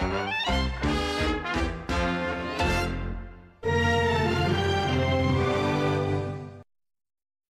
Música